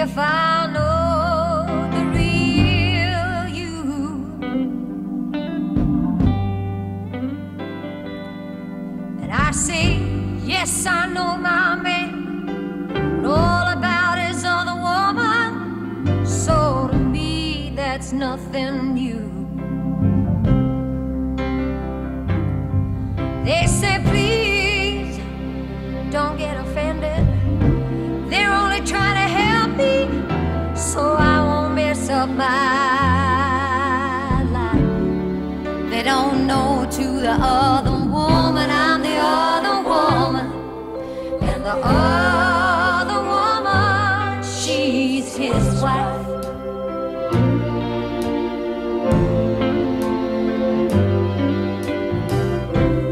if I know the real you. And I say, yes, I know my man, and all about his other woman. So to me, that's nothing new. They say, my life. They don't know to the other woman I'm the other woman, and the other woman she's his wife.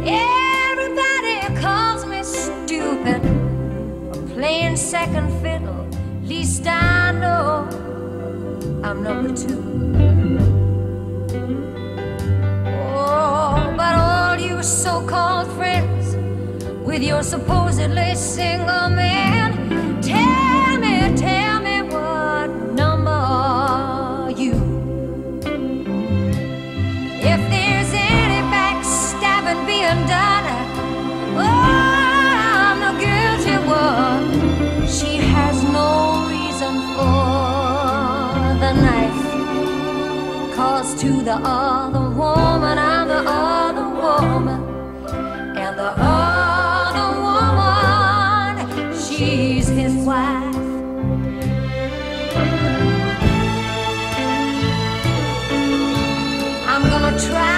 Everybody calls me stupid playing second fiddle. Least I number two. Oh, but all you so-called friends with your supposedly single man, the knife. Cause to the other woman, I'm the other woman. And the other woman, she's his wife. I'm gonna try.